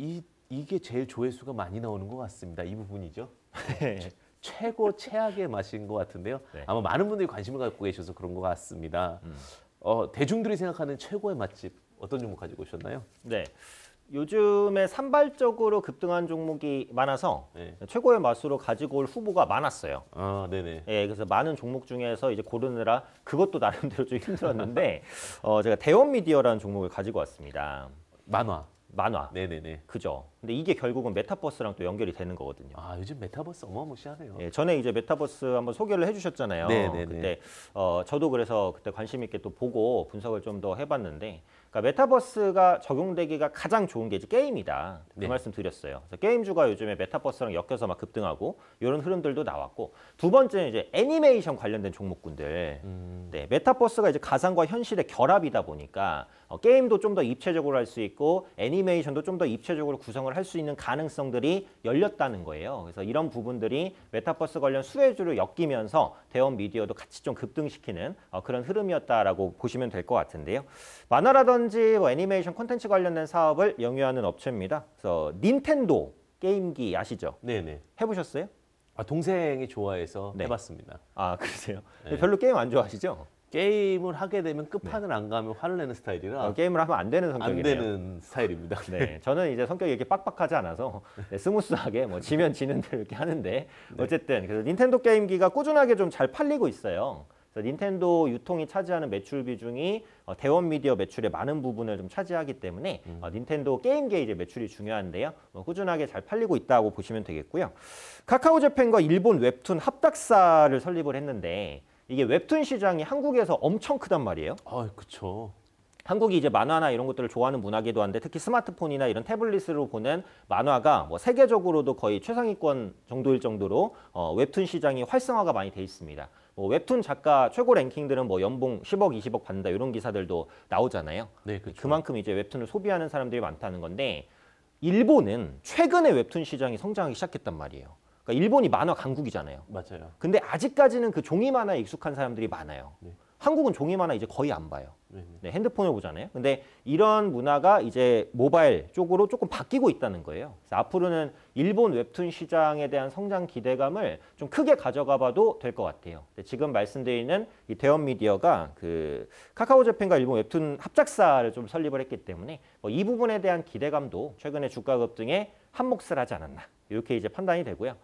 이 이게 제일 조회수가 많이 나오는 것 같습니다. 이 부분이죠. 네. 최고 최악의 맛인 것 같은데요. 네. 아마 많은 분들이 관심을 갖고 계셔서 그런 것 같습니다. 음. 어, 대중들이 생각하는 최고의 맛집 어떤 종목 가지고 오셨나요? 네. 요즘에 산발적으로 급등한 종목이 많아서 네. 최고의 맛으로 가지고 올 후보가 많았어요. 아, 네네. 예, 그래서 많은 종목 중에서 이제 고르느라 그것도 나름대로 좀 힘들었는데 어, 제가 대원 미디어라는 종목을 가지고 왔습니다. 만화. 만화. 네네네. 그죠. 근데 이게 결국은 메타버스랑 또 연결이 되는 거거든요. 아, 요즘 메타버스 어마무시하네요. 예, 전에 이제 메타버스 한번 소개를 해주셨잖아요. 네, 네, 그때 어, 저도 그래서 그때 관심 있게 또 보고 분석을 좀 더 해봤는데, 그러니까 메타버스가 적용되기가 가장 좋은 게 이제 게임이다. 그 네. 말씀 드렸어요. 그래서 게임주가 요즘에 메타버스랑 엮여서 막 급등하고 이런 흐름들도 나왔고, 두 번째는 이제 애니메이션 관련된 종목군들. 음, 네, 메타버스가 이제 가상과 현실의 결합이다 보니까 어, 게임도 좀 더 입체적으로 할 수 있고 애니메이션도 좀 더 입체적으로 구성을 할 수 있는 가능성들이 열렸다는 거예요. 그래서 이런 부분들이 메타버스 관련 수혜주를 엮이면서 대원 미디어도 같이 좀 급등시키는 어, 그런 흐름이었다라고 보시면 될 것 같은데요. 만화라든지 뭐 애니메이션 콘텐츠 관련된 사업을 영위하는 업체입니다. 그래서 닌텐도 게임기 아시죠? 네네. 해보셨어요? 아, 동생이 좋아해서 네. 해봤습니다. 아 그러세요? 네. 별로 게임 안 좋아하시죠? 게임을 하게 되면 끝판을 안 가면 화를 내는 스타일이라 어, 게임을 하면 안 되는 안 성격이네요. 되는 스타일입니다. 네, 저는 이제 성격이 이렇게 빡빡하지 않아서 네, smooth하게 뭐 지면 지는 대로 이렇게 하는데 어쨌든 그래서 닌텐도 게임기가 꾸준하게 좀 잘 팔리고 있어요. 그래서 닌텐도 유통이 차지하는 매출 비중이 어, 대원 미디어 매출의 많은 부분을 좀 차지하기 때문에 어, 닌텐도 게임기의 이제 매출이 중요한데요. 어, 꾸준하게 잘 팔리고 있다고 보시면 되겠고요. 카카오 재팬과 일본 웹툰 합작사를 설립을 했는데 이게 웹툰 시장이 한국에서 엄청 크단 말이에요. 아, 그쵸. 한국이 이제 만화나 이런 것들을 좋아하는 문화기도 한데 특히 스마트폰이나 이런 태블릿으로 보는 만화가 뭐 세계적으로도 거의 최상위권 정도일 정도로 어, 웹툰 시장이 활성화가 많이 돼 있습니다. 뭐 웹툰 작가 최고 랭킹들은 뭐 연봉 10억, 20억 받는다 이런 기사들도 나오잖아요. 네, 그쵸. 그만큼 이제 웹툰을 소비하는 사람들이 많다는 건데 일본은 최근에 웹툰 시장이 성장하기 시작했단 말이에요. 그러니까 일본이 만화 강국이잖아요. 맞아요. 근데 아직까지는 그 종이 만화에 익숙한 사람들이 많아요. 네. 한국은 종이 만화 이제 거의 안 봐요. 네, 핸드폰을 보잖아요. 근데 이런 문화가 이제 모바일 쪽으로 조금 바뀌고 있다는 거예요. 그래서 앞으로는 일본 웹툰 시장에 대한 성장 기대감을 좀 크게 가져가 봐도 될 것 같아요. 근데 지금 말씀드리는 이 대원 미디어가 그 카카오 재팬과 일본 웹툰 합작사를 좀 설립을 했기 때문에 뭐 이 부분에 대한 기대감도 최근에 주가 급등에 한몫을 하지 않았나. 이렇게 이제 판단이 되고요.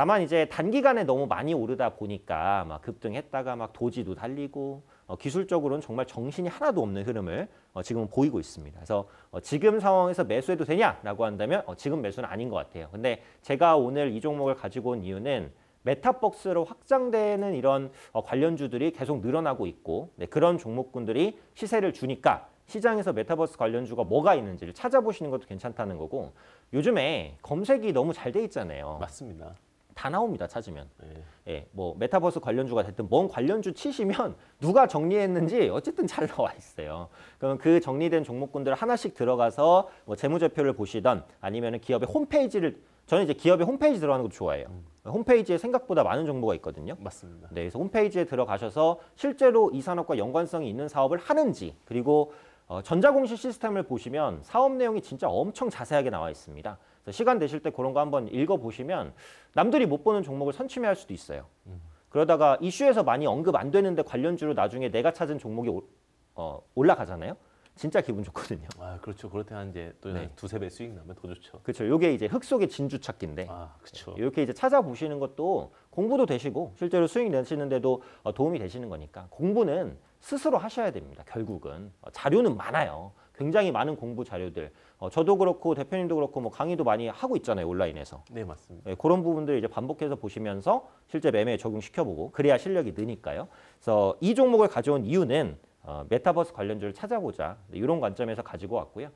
다만 이제 단기간에 너무 많이 오르다 보니까 막 급등했다가 막 도지도 달리고 어, 기술적으로는 정말 정신이 하나도 없는 흐름을 어, 지금은 보이고 있습니다. 그래서 어, 지금 상황에서 매수해도 되냐라고 한다면 어, 지금 매수는 아닌 것 같아요. 근데 제가 오늘 이 종목을 가지고 온 이유는 메타버스로 확장되는 이런 어, 관련주들이 계속 늘어나고 있고 네, 그런 종목군들이 시세를 주니까 시장에서 메타버스 관련주가 뭐가 있는지를 찾아보시는 것도 괜찮다는 거고 요즘에 검색이 너무 잘 돼 있잖아요. 맞습니다. 다 나옵니다. 찾으면. 네. 예, 뭐 메타버스 관련주가 됐든 뭔 관련주 치시면 누가 정리했는지 어쨌든 잘 나와 있어요. 그럼 그 정리된 종목군들 하나씩 들어가서 뭐 재무제표를 보시던 아니면은 기업의 홈페이지를 저는 이제 기업의 홈페이지 들어가는 것도 좋아해요. 홈페이지에 생각보다 많은 정보가 있거든요. 맞습니다. 네, 그래서 홈페이지에 들어가셔서 실제로 이 산업과 연관성이 있는 사업을 하는지 그리고 어, 전자공시 시스템을 보시면 사업 내용이 진짜 엄청 자세하게 나와 있습니다. 시간 되실 때 그런 거 한번 읽어보시면 남들이 못 보는 종목을 선취매할 수도 있어요. 그러다가 이슈에서 많이 언급 안 되는데 관련주로 나중에 내가 찾은 종목이 올- 어, 올라가잖아요. 진짜 기분 좋거든요. 아, 그렇죠. 때한 이제 또 네. 두세 배 수익 나면 더 좋죠. 그렇죠. 요게 이제 흙 속의 진주 찾기인데 아, 그렇죠. 이렇게 이제 찾아보시는 것도 공부도 되시고 실제로 수익 내시는데도 어, 도움이 되시는 거니까 공부는 스스로 하셔야 됩니다. 결국은 어, 자료는 많아요. 굉장히 많은 공부 자료들. 어, 저도 그렇고 대표님도 그렇고 뭐 강의도 많이 하고 있잖아요 온라인에서. 네, 맞습니다. 네, 그런 부분들 이제 반복해서 보시면서 실제 매매에 적용시켜보고 그래야 실력이 느니까요. 그래서 이 종목을 가져온 이유는 어, 메타버스 관련주를 찾아보자 네, 이런 관점에서 가지고 왔고요.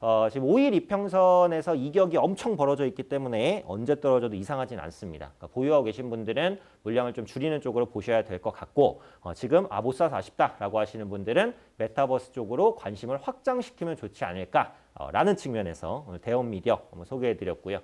어, 지금 5일 이평선에서 이격이 엄청 벌어져 있기 때문에 언제 떨어져도 이상하진 않습니다. 그러니까 보유하고 계신 분들은 물량을 좀 줄이는 쪽으로 보셔야 될 것 같고 어, 지금 아 못 사서 아쉽다라고 하시는 분들은 메타버스 쪽으로 관심을 확장시키면 좋지 않을까라는 측면에서 오늘 대원 미디어 한번 소개해드렸고요.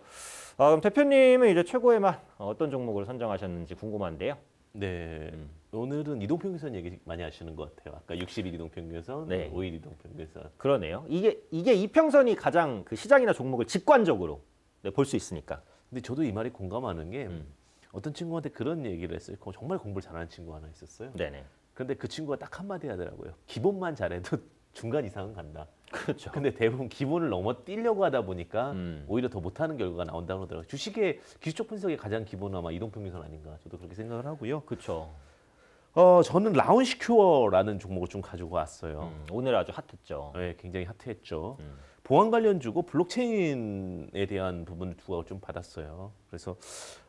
어, 그럼 대표님은 이제 최고의 맛 어, 어떤 종목으로 선정하셨는지 궁금한데요. 네. 음. 오늘은 이동평균선 얘기 많이 하시는 것 같아요. 아까 60일 이동평균선, 네. 5일 이동평균선. 그러네요. 이게 이게 이평선이 가장 그 시장이나 종목을 직관적으로 네, 볼수 있으니까. 근데 저도 이 말이 공감하는 게 음. 어떤 친구한테 그런 얘기를 했어요. 정말 공부를 잘하는 친구 하나 있었어요. 네네. 근데 그 친구가 딱 한마디 하더라고요. 기본만 잘해도 중간 이상은 간다. 그렇죠. 근데 대부분 기본을 넘어 뛰려고 하다 보니까 음. 오히려 더 못하는 결과가 나온다고 하더라고요. 주식의 기술적 분석의 가장 기본은 아마 이동평균선 아닌가. 저도 그렇게 생각을 하고요. 그렇죠. 어, 저는 라운시큐어라는 종목을 좀 가지고 왔어요. 음, 오늘 아주 핫했죠. 네, 굉장히 핫했죠. 음. 보안 관련 주고 블록체인에 대한 부분을 두고 좀 받았어요. 그래서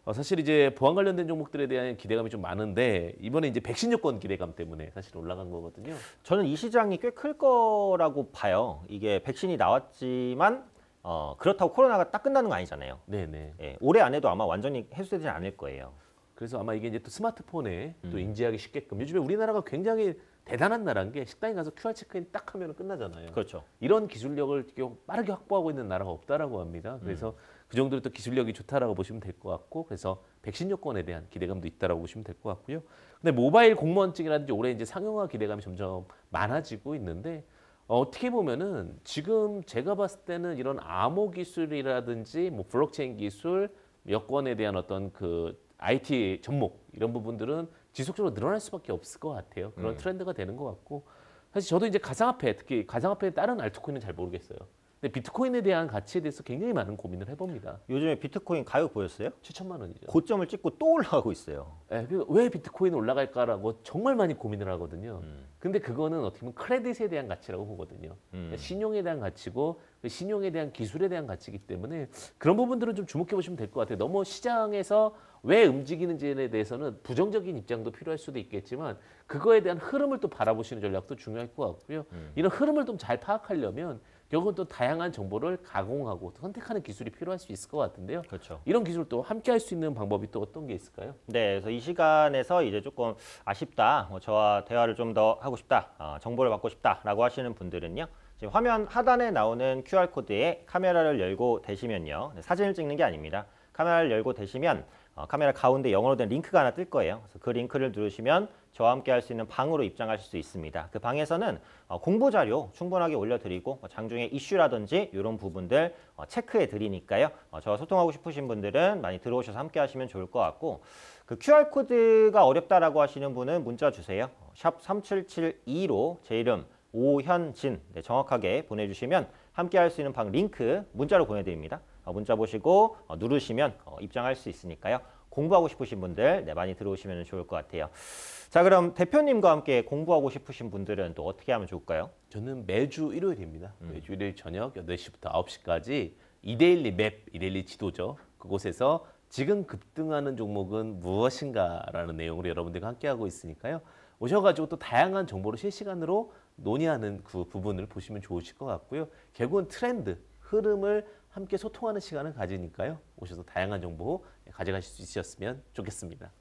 어, 사실 이제 보안 관련된 종목들에 대한 기대감이 좀 많은데 이번에 이제 백신 여권 기대감 때문에 사실 올라간 거거든요. 저는 이 시장이 꽤 클 거라고 봐요. 이게 백신이 나왔지만 어, 그렇다고 코로나가 딱 끝나는 거 아니잖아요. 네네. 예, 올해 안에도 아마 완전히 해소되지 않을 거예요. 그래서 아마 이게 이제 또 스마트폰에 또 음. 인지하기 쉽게끔 요즘에 우리나라가 굉장히 대단한 나라인 게 식당에 가서 QR 체크인 딱 하면 끝나잖아요. 그렇죠. 이런 기술력을 빠르게 확보하고 있는 나라가 없다라고 합니다. 음. 그래서 그 정도로 또 기술력이 좋다라고 보시면 될 것 같고 그래서 백신 여권에 대한 기대감도 있다라고 보시면 될 것 같고요. 근데 모바일 공무원증이라든지 올해 이제 상용화 기대감이 점점 많아지고 있는데 어, 어떻게 보면은 지금 제가 봤을 때는 이런 암호 기술이라든지 뭐 블록체인 기술, 여권에 대한 어떤 그 IT 접목 이런 부분들은 지속적으로 늘어날 수밖에 없을 것 같아요. 그런 음. 트렌드가 되는 것 같고 사실 저도 이제 가상화폐 특히 가상화폐에 다른 알트코인은 잘 모르겠어요. 근데 비트코인에 대한 가치에 대해서 굉장히 많은 고민을 해봅니다. 요즘에 비트코인 가격 보였어요? 7천만 원이죠. 고점을 찍고 또 올라가고 있어요. 예, 그왜 비트코인 올라갈까라고 정말 많이 고민을 하거든요. 음. 근데 그거는 어떻게 보면 크레딧에 대한 가치라고 보거든요. 음. 신용에 대한 가치고 그 신용에 대한 기술에 대한 가치이기 때문에 그런 부분들은 좀 주목해 보시면 될 것 같아요. 너무 시장에서 왜 움직이는지에 대해서는 부정적인 입장도 필요할 수도 있겠지만 그거에 대한 흐름을 또 바라보시는 전략도 중요할 것 같고요. 음. 이런 흐름을 좀 잘 파악하려면 결국은 또 다양한 정보를 가공하고 또 선택하는 기술이 필요할 수 있을 것 같은데요. 그렇죠. 이런 기술 또 함께 할 수 있는 방법이 또 어떤 게 있을까요? 네, 그래서 이 시간에서 이제 조금 아쉽다, 뭐 저와 대화를 좀 더 하고 싶다, 어, 정보를 받고 싶다라고 하시는 분들은요. 지금 화면 하단에 나오는 QR 코드에 카메라를 열고 대시면요, 네, 사진을 찍는 게 아닙니다. 카메라를 열고 대시면 어, 카메라 가운데 영어로 된 링크가 하나 뜰 거예요. 그래서 그 링크를 누르시면 저와 함께 할 수 있는 방으로 입장하실 수 있습니다. 그 방에서는 어, 공부 자료 충분하게 올려드리고 뭐 장중에 이슈라든지 이런 부분들 어, 체크해 드리니까요. 어, 저와 소통하고 싶으신 분들은 많이 들어오셔서 함께 하시면 좋을 것 같고 그 QR 코드가 어렵다라고 하시는 분은 문자 주세요. 어, 샵 3772로 제 이름 오현진 네, 정확하게 보내주시면 함께 할 수 있는 방 링크 문자로 보내드립니다. 어, 문자 보시고 어, 누르시면 어, 입장할 수 있으니까요. 공부하고 싶으신 분들 네, 많이 들어오시면 좋을 것 같아요. 자 그럼 대표님과 함께 공부하고 싶으신 분들은 또 어떻게 하면 좋을까요? 저는 매주 일요일입니다. 음. 매주 일요일 저녁 8시부터 9시까지 이데일리 맵, 이데일리 지도죠. 그곳에서 지금 급등하는 종목은 무엇인가라는 내용으로 여러분들과 함께하고 있으니까요. 오셔가지고 또 다양한 정보를 실시간으로 논의하는 그 부분을 보시면 좋으실 것 같고요. 결국은 트렌드, 흐름을 함께 소통하는 시간을 가지니까요. 오셔서 다양한 정보 가져가실 수 있으셨으면 좋겠습니다.